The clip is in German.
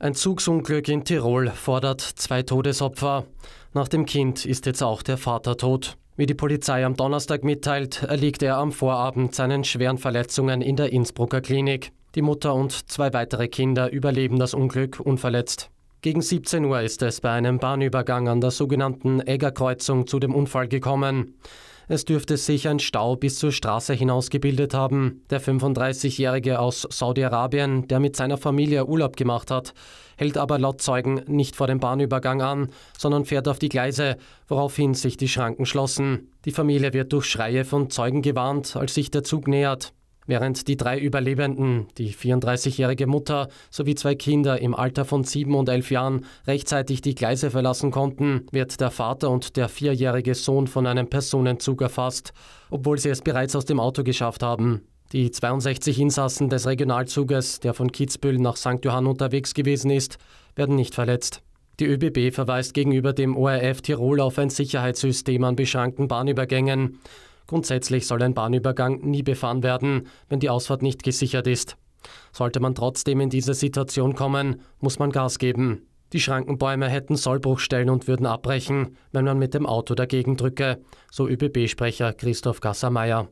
Ein Zugsunglück in Tirol fordert zwei Todesopfer. Nach dem Kind ist jetzt auch der Vater tot. Wie die Polizei am Donnerstag mitteilt, erliegt er am Vorabend seinen schweren Verletzungen in der Innsbrucker Klinik. Die Mutter und zwei weitere Kinder überleben das Unglück unverletzt. Gegen 17 Uhr ist es bei einem Bahnübergang an der sogenannten Eggerkreuzung zu dem Unfall gekommen. Es dürfte sich ein Stau bis zur Straße hinaus gebildet haben. Der 35-Jährige aus Saudi-Arabien, der mit seiner Familie Urlaub gemacht hat, hält aber laut Zeugen nicht vor dem Bahnübergang an, sondern fährt auf die Gleise, woraufhin sich die Schranken schlossen. Die Familie wird durch Schreie von Zeugen gewarnt, als sich der Zug nähert. Während die drei Überlebenden, die 34-jährige Mutter sowie zwei Kinder im Alter von sieben und elf Jahren rechtzeitig die Gleise verlassen konnten, wird der Vater und der vierjährige Sohn von einem Personenzug erfasst, obwohl sie es bereits aus dem Auto geschafft haben. Die 62 Insassen des Regionalzuges, der von Kitzbühel nach St. Johann unterwegs gewesen ist, werden nicht verletzt. Die ÖBB verweist gegenüber dem ORF Tirol auf ein Sicherheitssystem an beschränkten Bahnübergängen. Grundsätzlich soll ein Bahnübergang nie befahren werden, wenn die Ausfahrt nicht gesichert ist. Sollte man trotzdem in diese Situation kommen, muss man Gas geben. Die Schrankenbäume hätten Sollbruchstellen und würden abbrechen, wenn man mit dem Auto dagegen drücke, so ÖBB-Sprecher Christoph Gassermeier.